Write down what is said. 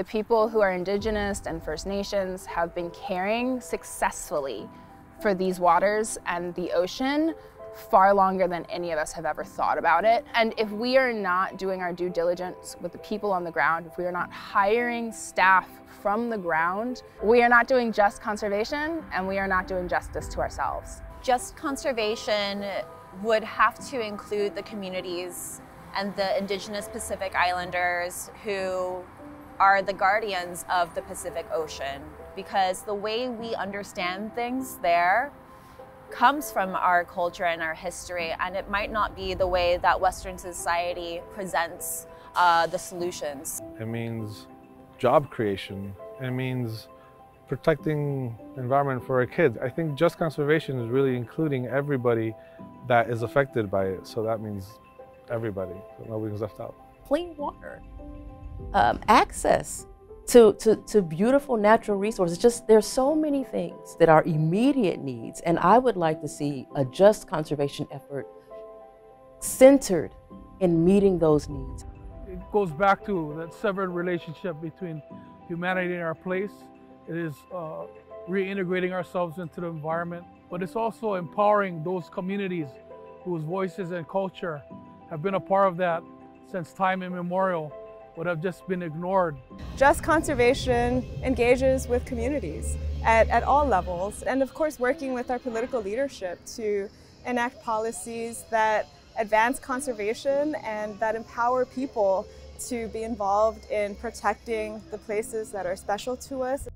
The people who are indigenous and First Nations have been caring successfully for these waters and the ocean far longer than any of us have ever thought about it. And if we are not doing our due diligence with the people on the ground, if we are not hiring staff from the ground, we are not doing just conservation and we are not doing justice to ourselves. Just conservation would have to include the communities and the indigenous Pacific Islanders who are the guardians of the Pacific Ocean because the way we understand things there comes from our culture and our history, and it might not be the way that Western society presents uh, the solutions. It means job creation. It means protecting environment for our kids. I think just conservation is really including everybody that is affected by it. So that means everybody. So nobody's left out. Clean water, um, access to, to, to beautiful natural resources. Just there's so many things that are immediate needs, and I would like to see a just conservation effort centered in meeting those needs. It goes back to that severed relationship between humanity and our place. It is uh, reintegrating ourselves into the environment, but it's also empowering those communities whose voices and culture have been a part of that since time immemorial would have just been ignored. Just conservation engages with communities at, at all levels, and of course, working with our political leadership to enact policies that advance conservation and that empower people to be involved in protecting the places that are special to us.